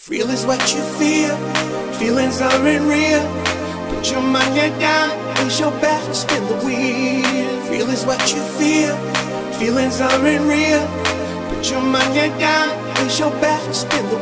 Feel is what you feel, feelings aren't real. Put your money down, place your back, spin the wheel. Feel is what you feel, feelings aren't real. Put your money down, place your back, spin the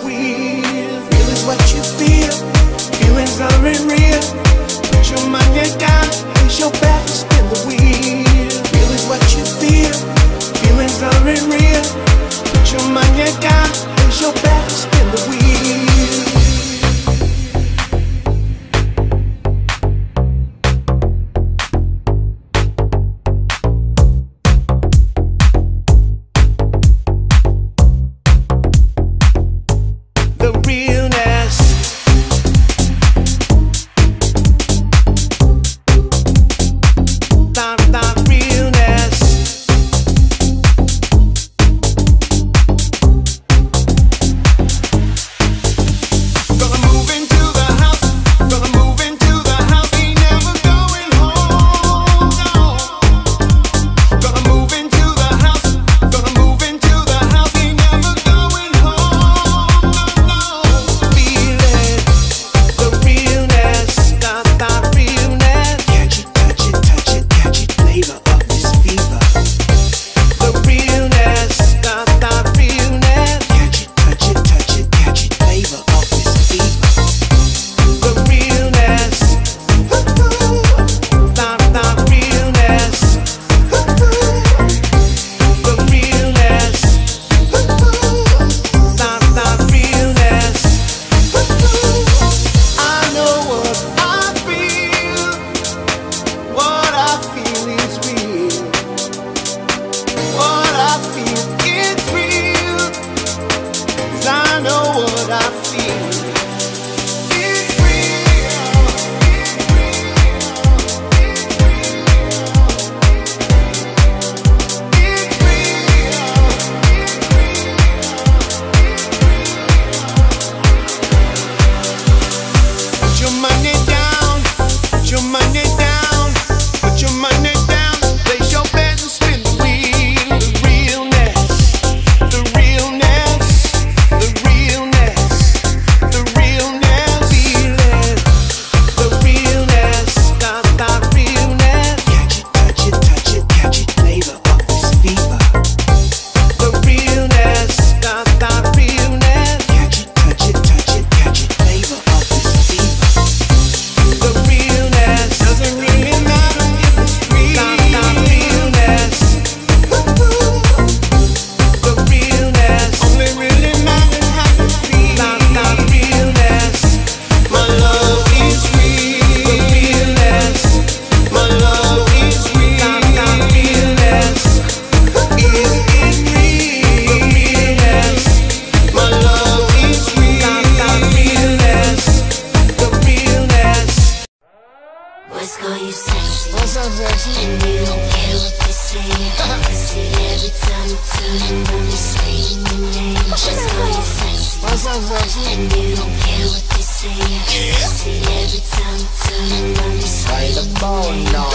What's up, her And you don't care what they say Every time you tell them when they say your name Just call you sexy And you don't care what they say Every time you tell them when they say the ball, no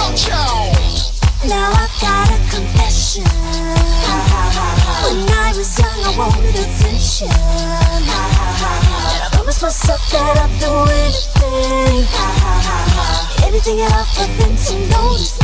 Now I've got a confession When I was young I wanted attention And I promised myself that I'd do anything Anything at all for them to notice.